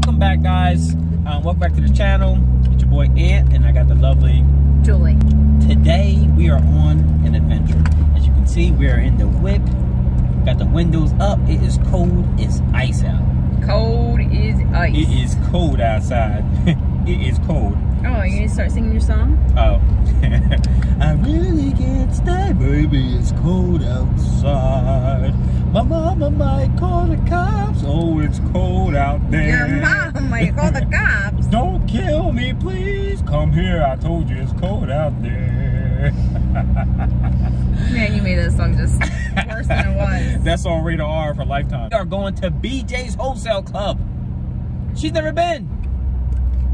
welcome back, guys. Um, welcome back to the channel. It's your boy Ant, and I got the lovely Julie. Today we are on an adventure. As you can see, we are in the whip. Got the windows up. It is cold. It's ice out. Cold is ice. It is cold outside. it is cold. Oh, you gonna start singing your song? Oh. I really can't stay, baby. It's cold outside. My mama might call the cops. Oh, it's cold out there. Your mom might call the cops. Don't kill me, please. Come here. I told you it's cold out there. Man, you made this song just worse than it was. That's on Radar R for Lifetime. We are going to BJ's Wholesale Club. She's never been.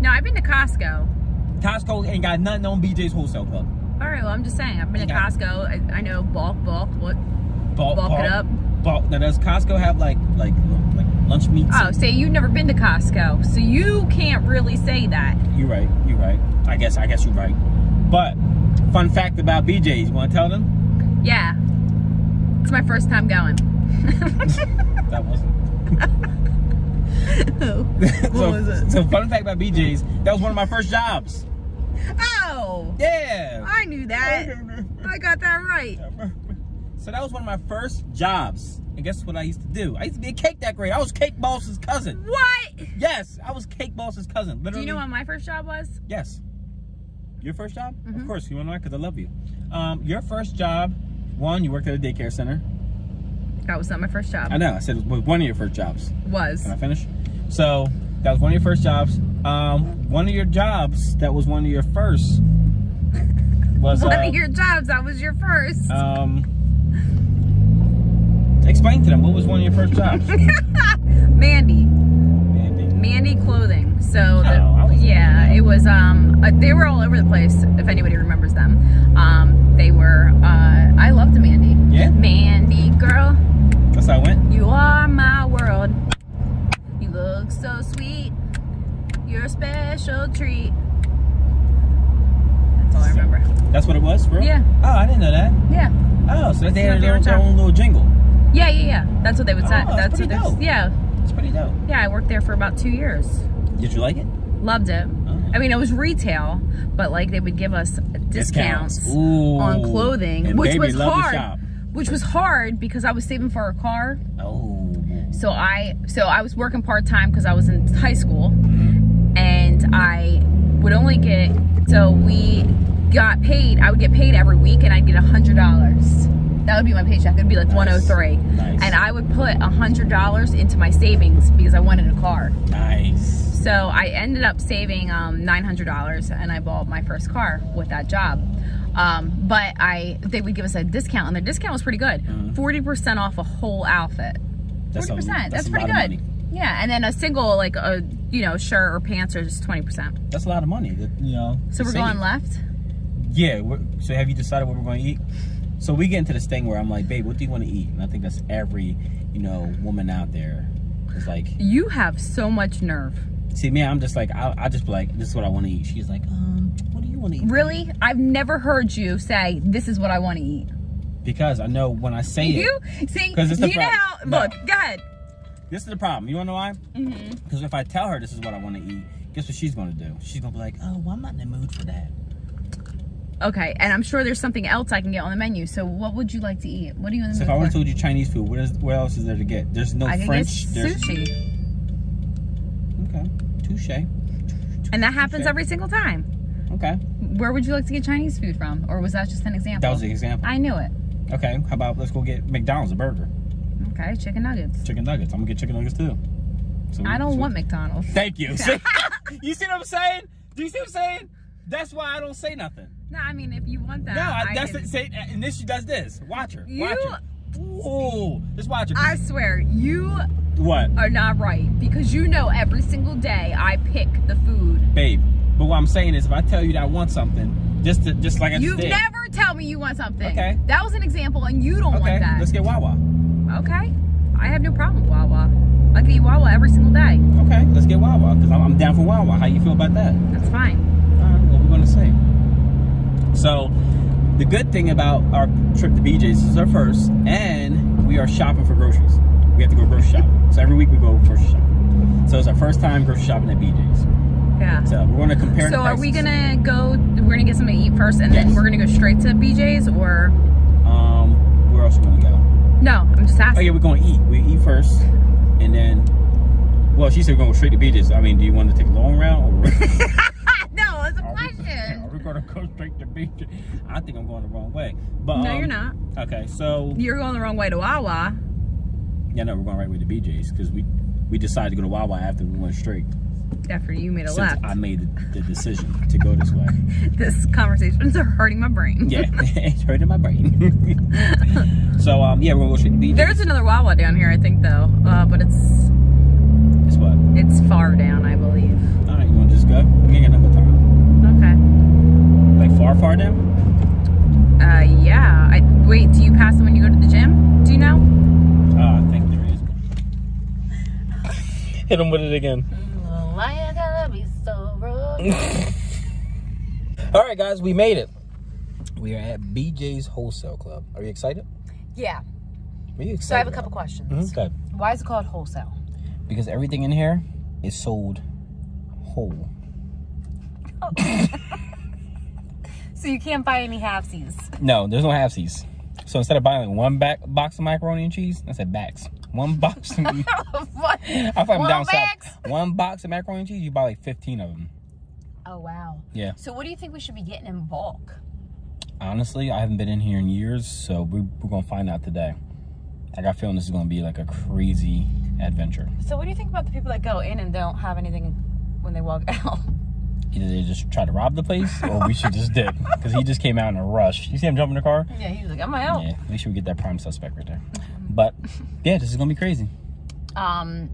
No, I've been to Costco. Costco ain't got nothing on BJ's Wholesale Club. All right, well, I'm just saying. I've been to Costco. I, I know bulk, bulk. What? Bulk, Bulk it up. Bulk. Now, does Costco have like like like lunch meats? Oh, say you've never been to Costco, so you can't really say that. You're right. You're right. I guess. I guess you're right. But fun fact about BJ's. You want to tell them? Yeah, it's my first time going. That wasn't. what so, was it? so fun fact about BJ's. That was one of my first jobs. Oh, Yeah. I knew that. I got that right. So that was one of my first jobs. And guess what I used to do? I used to be a cake decorator. I was Cake Boss's cousin. What? Yes, I was Cake Boss's cousin. Literally. Do you know what my first job was? Yes. Your first job? Of Mhm. course. You want to know because I love you. Um, your first job, one, you worked at a daycare center. That was not my first job. I know. I said it was one of your first jobs. Was. Can I finish? So that was one of your first jobs. Um, one of your jobs that was one of your first was One uh, of your jobs, that was your first. um. Explain to them what was one of your first jobs. Mandee. Mandee. Mandee Clothing. So, the, Oh, I was- yeah, it was, um, uh, they were all over the place, if anybody remembers them. Um, they were, uh, I loved Mandee. Yeah? Mandee girl, I went. you are my world. You look so sweet. You're a special treat. That's all I remember. That's what it was, bro. Yeah. Oh, I didn't know that. Yeah. Oh, so they had their, their own little jingle. Yeah, yeah, yeah. That's what they would say. Oh, that's what dope. Yeah. It's pretty dope. Yeah, I worked there for about two years. Did you like it? Loved it. Oh. I mean, it was retail, but like they would give us discounts, Ooh. on clothing, And which was hard. Which was hard because I was saving for a car. Oh. So I so I was working part time because I was in high school, and I would only get so we got paid. I would get paid every week, and I'd get a hundred dollars. That would be my paycheck. It'd be like Nice. one hundred three, Nice. and I would put a hundred dollars into my savings because I wanted a car. Nice. So I ended up saving um, $900 and I bought my first car with that job. Um, but I they would give us a discount and their discount was pretty good. Mhm. 40% off a whole outfit. 40%. That's a- That's, that's a pretty lot of good. money. Yeah, and then a single like a you know shirt or pants are just 20%. That's a lot of money. That, you know. So we're going left. Yeah. We're, so have you decided what we're going to eat? So we get into this thing where I'm like, babe, what do you want to eat? And I think that's every, you know, woman out there. It's like, You have so much nerve. See me, I'm just like, I, I just be like, this is what I want to eat. She's like, um, what do you want to eat? Really? I've never heard you say this is what I want to eat. Because I know when I say You it, see? 'Cause it's the you know prob- how? No. Look, go ahead. this is the problem. You want to know why? hmm Because if I tell her this is what I want to eat, guess what she's going to do? She's going to be like, oh, well, I'm not in the mood for that. Okay, and I'm sure there's something else I can get on the menu. So what would you like to eat? What are you in the So if I would have told you Chinese food, what is what else is there to get? There's no I can French. There's sushi. okay, touche. And that happens Touche. every single time. Okay, Where would you like to get Chinese food from? Or was that just an example? that was the example. I knew it. Okay, how about let's go get McDonald's a burger, Okay, chicken nuggets. chicken nuggets. I'm gonna get chicken nuggets too. So I don't want McDonald's. Thank you. See? you see what I'm saying? Do you see what I'm saying? That's why I don't say nothing. No, I mean, if you want that, no, I, I that's can- it. Say, and this she does this. Watch her. You- Watch her. Ooh, just watch her. I swear, you what, are not right. Because you know every single day I pick the food. babe? But what I'm saying is, if I tell you that I want something, just to, just like I You just did. never tell me you want something. Okay. That was an example, and you don't okay, want that. let's get Wawa. Okay. I have no problem with Wawa. I can eat Wawa every single day. Okay, let's get Wawa because I'm, I'm down for Wawa. How you feel about that? That's fine. All right, what we're gonna see. So, the good thing about our trip to BJ's is our first, and we are shopping for groceries. We have to go grocery shopping. So every week we go grocery shopping. So it's our first time grocery shopping at BJ's. Yeah. So we're going to compare. So are we gonna go? We're gonna get something to eat first, and then we're gonna go straight to BJ's, or Um, where else are we going to go? no? I'm just asking. Oh yeah, we're going to eat. We eat first, and then. Well, she said we're going straight to BJ's. I mean, do you want to take a long route or? no, it's a Are we, are we gonna go straight to BJ's? I think I'm going the wrong way. But No, um, you're not. Okay, so You're going the wrong way to Wawa. Yeah, no, we're going right way to BJ's because we we decided to go to Wawa after we went straight. After you made a Since left, I made the, the decision to go this way. this conversations are hurting my brain. Yeah, it's hurting my brain. so um, yeah, we're gonna go straight to BJ's. There's another Wawa down here, I think, though, uh, but it's It's what? it's far down, I believe. All right, you want to just go? We ain't got no time. Okay. Like far, far down? Uh, yeah. I wait. Do you pass them when you go to the gym? Do you know? Uh, I think there is. Hit him with it again. Why you gotta be so rude? All right, guys, we made it. We are at BJ's Wholesale Club. Are you excited? Yeah. Are you excited? So I have a couple questions. Mhm, Good. Why is it called wholesale? Because everything in here is sold whole. So you can't buy any halfsies. No, there's no halfsies. So instead of buying like one back box of macaroni and cheese, I said backs. One box. I what? feel like I'm One down bags? south. One box of macaroni and cheese, you buy like 15 of them. Oh wow. Yeah. So what do you think we should be getting in bulk? Honestly, I haven't been in here in years, so we, we're gonna find out today. I got a feeling this is gonna be like a crazy adventure. So what do you think about the people that go in and don't have anything when they walk out? Either they just try to rob the place, or we should just dip because he just came out in a rush. You see him jump in the car? Yeah, he was like, I'm out. Yeah, make sure we get that prime suspect right there. But yeah, this is gonna be crazy. Um.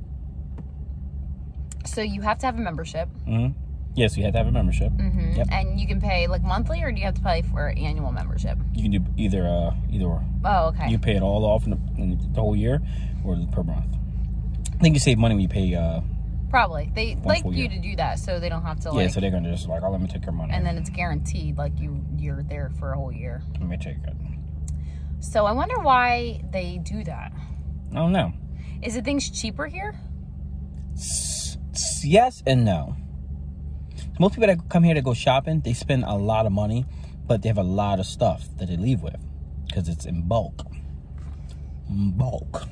So you have to have a membership, hmm Yes, you have to have a membership. mm-hmm. Yep. and you can pay like monthly, or do you have to pay for an annual membership? You can do either uh either or. Oh, okay. You pay it all off in the, in the whole year, or per month. I think you save money when you pay. uh Probably they like you year. to do that, so they don't have to Yeah, like. so they're gonna just like, oh, let me take your money. and then it's guaranteed, like you you're there for a whole year. let me take it. So I wonder why they do that. I don't know. Is it things cheaper here? S- s- yes and no. Most people that come here to go shopping, they spend a lot of money, but they have a lot of stuff that they leave with because it's in bulk. Bulk.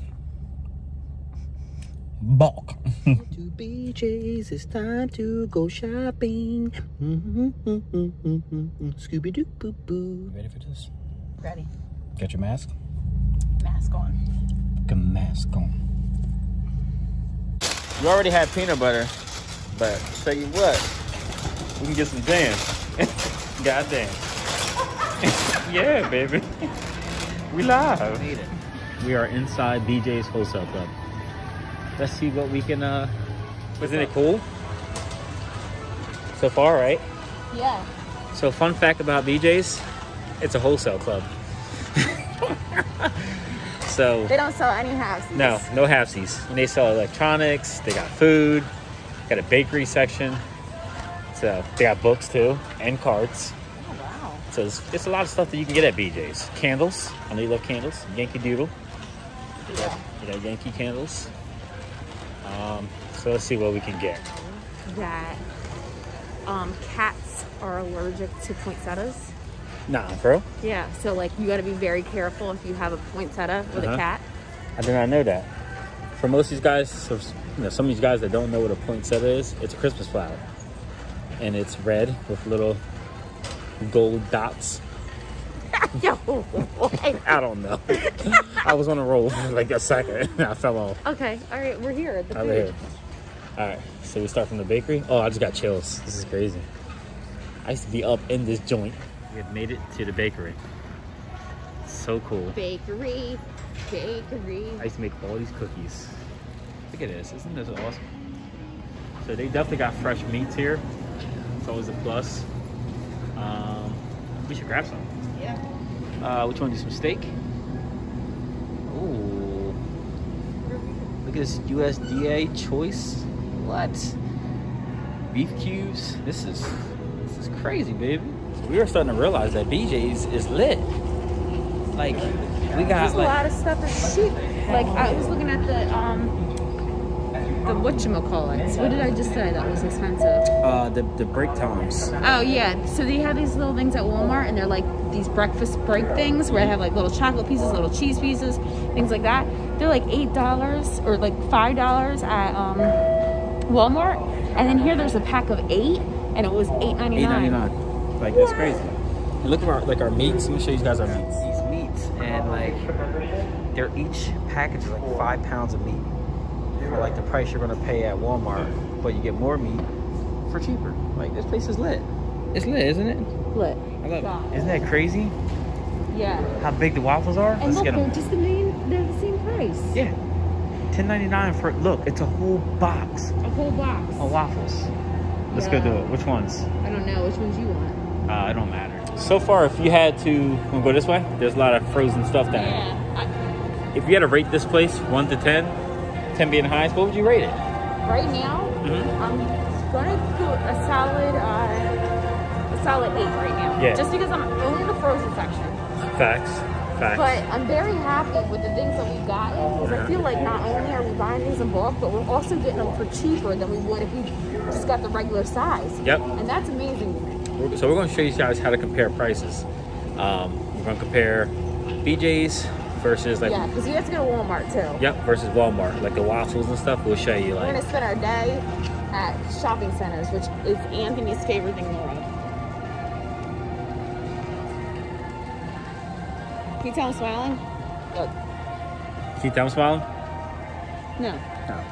Bulk. to BJ's, it's time to go shopping. Mm-hmm, mm-hmm, mm-hmm, Scooby Doo boo boo. Ready for this? Ready. Got your mask? Mask on. Get a mask on. We already had peanut butter, but tell you what, we can get some jam. God damn. yeah, baby. We live. Made it. We are inside BJ's Wholesale Club. Let's see what we can, uh, isn't it cool? So far, right? Yeah. So fun fact about BJ's, it's a wholesale club. so They don't sell any halves. no, no halfsies. And they sell electronics, they got food, got a bakery section. So they got books too and cards. Oh wow. So it's, it's a lot of stuff that you can get at BJ's. Candles. I know you love candles. Yankee Doodle. You got, you got Yankee candles. Um, so let's see what we can get. that um, cats are allergic to poinsettias. Nah, bro. Yeah, so like you got to be very careful if you have a poinsettia with Uh-huh. a cat. I did not know that. For most of these guys, so, you know, some of these guys that don't know what a poinsettia is, it's a Christmas flower, and it's red with little gold dots. Yo. I don't know. I was on a roll like a second, and I fell off. okay, all right, we're here at the food. here. All right, so we start from the bakery. Oh, I just got chills. This is crazy. I used to be up in this joint. We have made it to the bakery. So cool. Bakery, bakery. I used to make all these cookies. Look at this, isn't this awesome? So they definitely got fresh meats here. It's always a plus. Um, we should grab some. Yeah. Uh, which one? Do some steak? Ooh. Look at this USDA choice. What? Beef cubes. This is this is crazy, baby we were starting to realize that BJ's is lit. Like we got There's like, a lot of stuff is cheap. Like I was looking at the um the it What did I just say that was expensive? Uh, the, the break times. Oh, yeah. So they have these little things at Walmart, and they're like these breakfast break things where they have like little chocolate pieces, little cheese pieces, things like that. They're like $8 or like $5 at um, Walmart. And then here there's a pack of eight, and it was $8.99. $8.99. Like that's crazy. And look at our like our meats. Let me show you guys our meats. These meats and like they're each package is like five pounds of meat for like the price you're gonna pay at Walmart, but you get more meat for cheaper. Like this place is lit. It's lit, isn't it? Lit. I love it. Isn't that crazy? Yeah. How big the waffles are? And Let's look, get they're them. just the main. They're the same price. Yeah. Ten ninety nine for look. It's a whole box A whole box. of waffles. Let's go do it. Which ones? I don't know which ones you want. Uh, it don't matter. So far, if you had to wanna go this way, there's a lot of frozen stuff down. here. Yeah. If you had to rate this place one to 10, 10 being the highest, what would you rate it? Right now, Mhm. I'm gonna do a solid, uh, a solid eight right now. Yeah. Just because I'm owning the frozen section. Facts. Facts. But I'm very happy with the things that we've gotten because I feel like not only are we buying things in bulk, but we're also getting them for cheaper than we would if we just got the regular size. Yep. And that's amazing to me. We're- So we're going to show you guys how to compare prices. Um, we're going to compare BJ's versus like Yeah, because we have to go to Walmart too. yep versus Walmart, like the waffles and stuff. We'll show you like. We're gonna spend our day at shopping centers, which is Anthony's favorite thing in the world. Can you tell I'm smiling? Look. keep them smiling. No. No.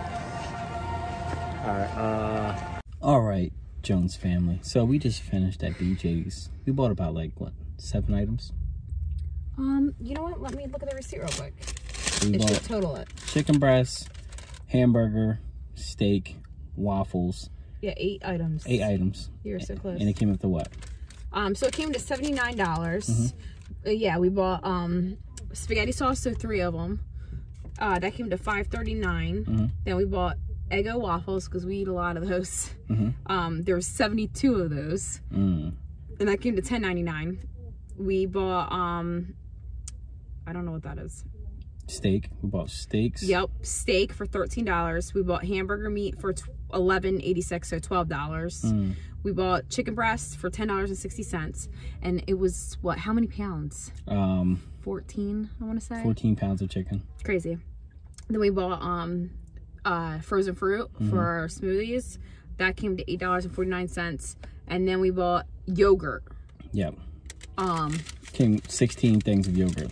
All right. Uh, All right, Jones family. So we just finished at BJ's. We bought about like what seven items. Um, you know what? Let me look at the receipt real quick. We It should bought total it. chicken breast, hamburger, steak, waffles, Yeah, eight items. eight items, You're so close. and it came up to what? Um, so it came to seventy nine dollars. Mm-hmm. Uh, yeah, we bought um spaghetti sauce, so three of them. Uh, that came to five thirty Mhm. Then we bought Eggo waffles because we eat a lot of those. Mhm. Um, there was seventy two of those, Mm. and that came to ten ninety nine. We bought um, I don't know what that is. Steak. We bought steaks. Yep, steak for thirteen dollars. We bought hamburger meat for eleven eighty six, so twelve dollars. Mm. We bought chicken breasts for ten dollars and sixty cents, and it was what? How many pounds? Um, 14 i want to say 14 pounds of chicken. crazy then we bought um uh frozen fruit for our smoothies that came to eight dollars and 49 cents and then we bought yogurt Yep. um Came 16 things of yogurt.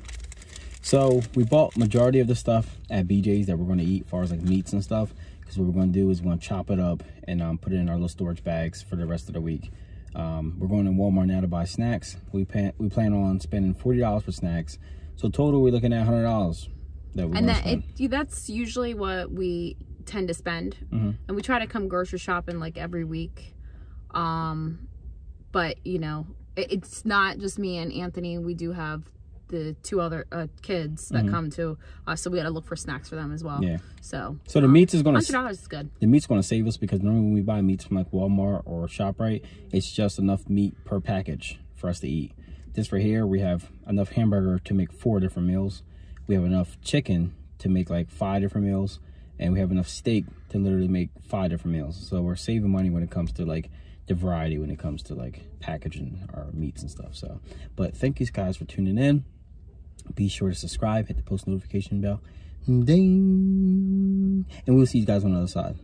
So we bought majority of the stuff at BJ's that we're going to eat, as far as like meats and stuff. Because what we're going to do is we're going to chop it up and um, put it in our little storage bags for the rest of the week. Um, we're going to Walmart now to buy snacks. We plan we plan on spending forty dollars for snacks. So total, we're looking at hundred dollars that and that it, that's usually what we tend to spend Mhm. and we try to come grocery shopping like every week um but you know it, it's not just me and anthony we do have the two other uh, kids that come to us so we got to look for snacks for them as well Mm-hmm. Yeah. so So the meats is going hundred to dollars is good the meat's going to save us because normally when we buy meats from like Walmart or Shoprite, it's just enough meat per package for us to eat. This for here, we have enough hamburger to make four different meals. We have enough chicken to make like five different meals, and we have enough steak to literally make five different meals. So we're saving money when it comes to like the variety when it comes to like packaging our meats and stuff. So, but thank you guys for tuning in. Be sure to subscribe, hit the post notification bell, ding, and we'll see you guys on the other side.